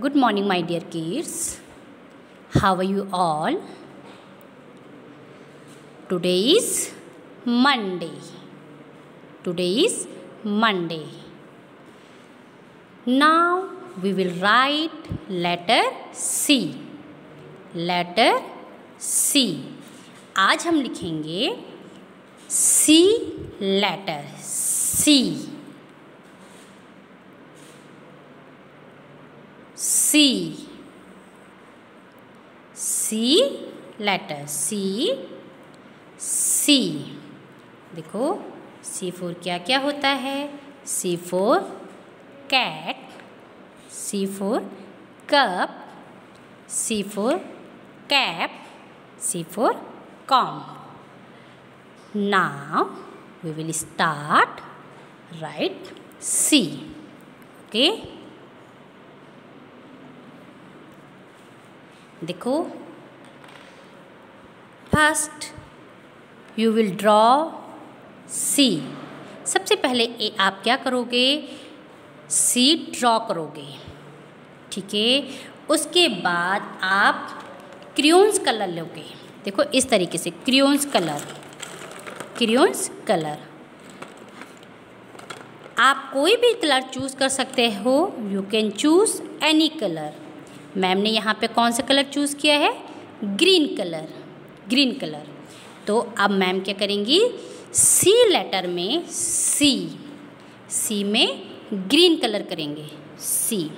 Good morning, my dear kids. How are you all? Today is Monday. Today is Monday. Now we will write letter C. Letter C. आज हम लिखेंगे सी letter सी C C letter C C देखो C four क्या क्या होता है? C four cat C four cup C four cap C four com now, we will start write C. Okay? देखो। First you will draw C सबसे पहले ए, आप क्या करोगे? सी ड्रॉ करोगे। ठीक है? उसके बाद आप क्रियोन्स कलर लोगे। देखो, इस तरीके से क्रियोन्स कलर क्रियोन्स कलर आप कोई भी कलर चूज़ कर सकते हो। You can choose any colour ma'am ने यहाँ पे कौन सा कलर चूज़ किया है? Green colour green colour. तो अब मैम क्या करेंगी? सी लेटर में सी सी में ग्रीन कलर करेंगे सी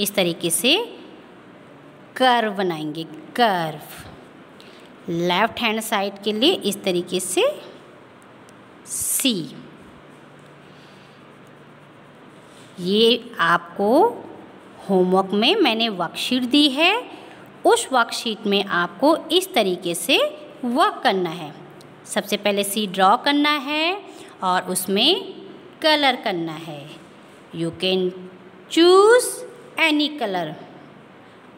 इस तरीके से कर्व बनाएँगे कर्व लेफ़्ट हैंड साइड के लिए इस तरीके से सी ये आपको होमवर्क में मैंने वर्कशीट दी है। उस वर्कशीट में आपको इस तरीके से वर्क करना है। सबसे पहले सी ड्रॉ करना है और उसमें कलर करना है। You can choose any colour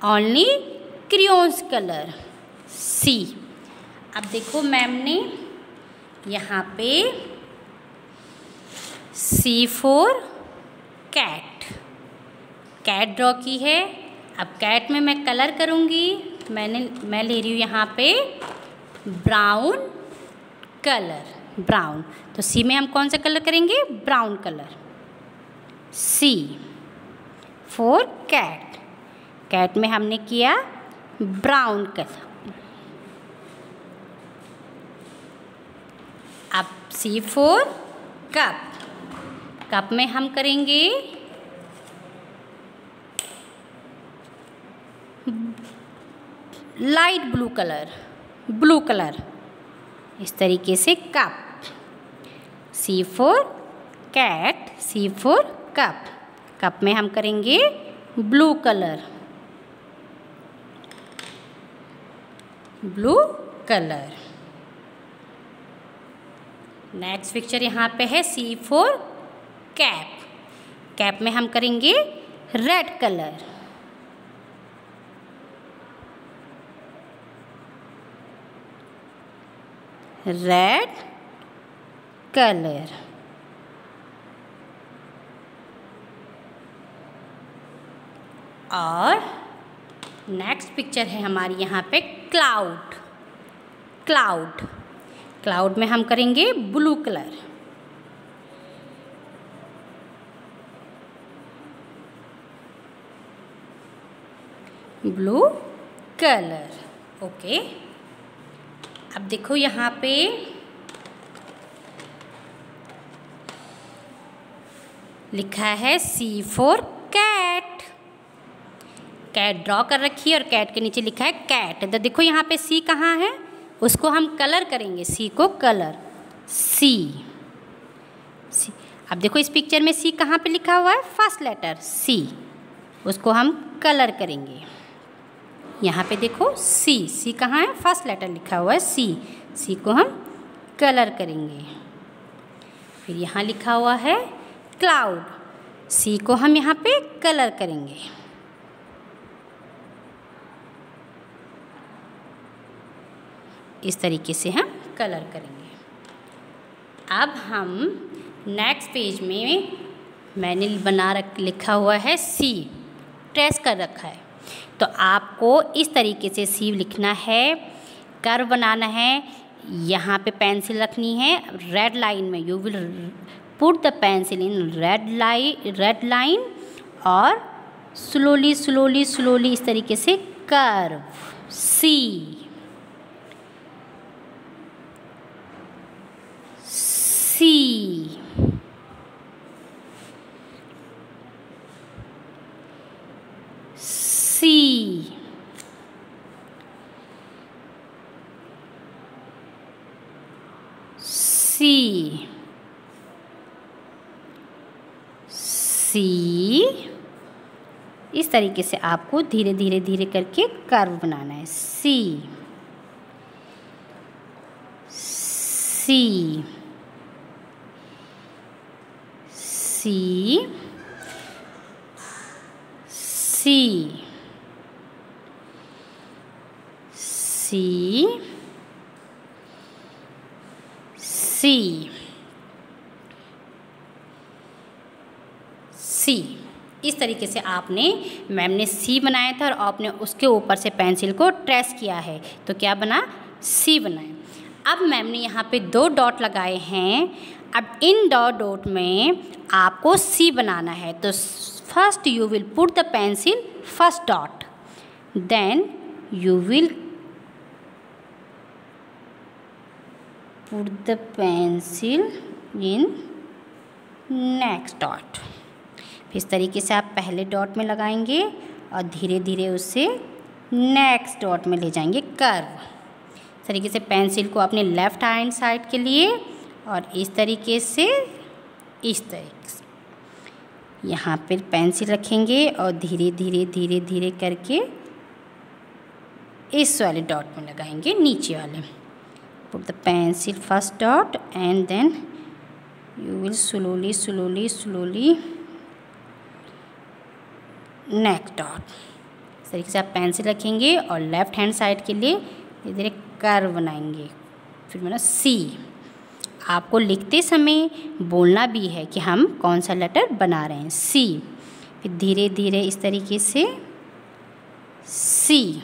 only crayons colour C अब देखो मैम ने यहाँ पे C four cat cat draw की है. अब कैट में मैं कलर करूँगी. मैंने, मैं ले रही हूँ यहाँ पे ब्राउन कलर ब्राउन तो सी में हम कौन सा कलर करेंगे? Brown colour C four cat cat में हमने किया ब्राउन कलर अब सी फोर कप कप में हम करेंगे। Light blue colour blue colour. इस तरीके से cup. C four cat C four cup. Cup में हम करेंगे blue colour. Blue colour. Next picture यहाँ पे है सी फोर कैप। कैप में हम करेंगे रेड कलर। Red colour. और नेक्स्ट पिक्चर है हमारी यहाँ पे क्लाउड। क्लाउड। क्लाउड में हम करेंगे blue colour. Blue colour. Okay. अब देखो यहाँ पे। लिखा है C four cat cat draw कर रखी है और कैट के नीचे लिखा है कैट तो देखो यहाँ पे सी कहाँ है? उसको हम कलर करेंगे। सी को कलर सी सी अब देखो इस पिक्चर में सी कहाँ पे लिखा हुआ है? फ़र्स्ट लेटर सी उसको हम कलर करेंगे। यहाँ पे देखो सी सी कहाँ है? फ़र्स्ट लेटर लिखा हुआ है सी सी को हम कलर करेंगे। फिर यहाँ लिखा हुआ है क्लाउड सी को हम यहाँ पे कलर करेंगे। इस तरीके से हम कलर करेंगे। अब हम नेक्स्ट पेज में मैंने बना रख, लिखा हुआ है सी ट्रेस कर रखा है। तो आपको इस तरीके से सी लिखना है कर्व बनाना है, यहाँ पे पेंसिल रखनी है रेड लाइन में you will put the pencil in red line red line और स्लोली स्लोली स्लोली इस तरीके से कर्व सी सी सी सी। इस तरीके से आपको धीरे धीरे धीरे करके कर्व बनाना है। सी सी सी सी सी सी सी इस तरीके से आपने मैम ने सी बनाया था और आपने उसके ऊपर से पेंसिल को ट्रेस किया है। तो क्या बना? सी बनाए अब मैम ने यहाँ पे दो डॉट लगाए हैं। अब इन दो डॉट में आपको सी बनाना है। तो first you will put the pencil first dot. Then you will put the pencil in next dot. इस तरीके से आप पहले डॉट में लगाएँगे और धीरे धीरे उसे नेक्स्ट डॉट में ले जाएँगे कर्व इस तरीके से पेंसिल को अपने लेफ़्ट हैंड साइड के लिए और इस तरीके से इस तरीके से. यहाँ पर पेंसिल रखेंगे और धीरे धीरे धीरे धीरे करके इस वाले डॉट में लगाएँगे नीचे वाले. Put the pencil first dot and then you will slowly slowly slowly next dot इस तरीके से आप पेंसिल रखेंगे और लेफ़्ट हैंड साइड के लिए धीरे धीरे कर्व बनाएँगे। फिर मेरा सी आपको लिखते समय बोलना भी है कि हम कौन सा लेटर बना रहे हैं। सी फिर धीरे धीरे इस तरीके से सी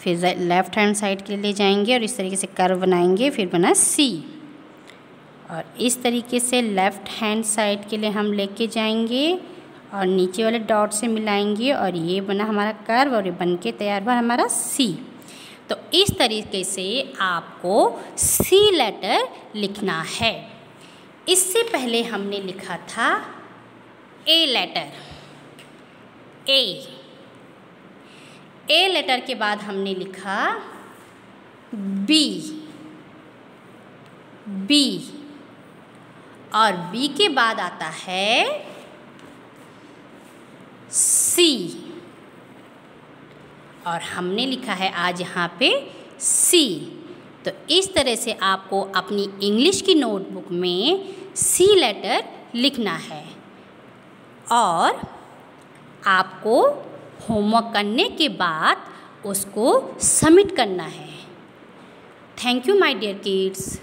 फिर लेफ़्ट हैंड साइड के लिए जाएँगे और इस तरीके से कर्व बनाएँगे। फिर बना सी और इस तरीके से लेफ़्ट हैंड साइड के लिए हम लेके जाएँगे। और नीचे वाले डॉट से मिलाएँगे और ये बना हमारा कर्व और ये बन के तैयार हुआ हमारा सी तो इस तरीके से आपको सी लेटर लिखना है। इससे पहले हमने लिखा था a letter A a letter के बाद हमने लिखा बी बी और बी के बाद आता है सी। और हमने लिखा है आज यहाँ पे सी। तो इस तरह से आपको अपनी इंग्लिश की नोटबुक में सी लेटर लिखना है। और आपको होमवर्क करने के बाद उसको सबमिट करना है। Thank you, my dear kids.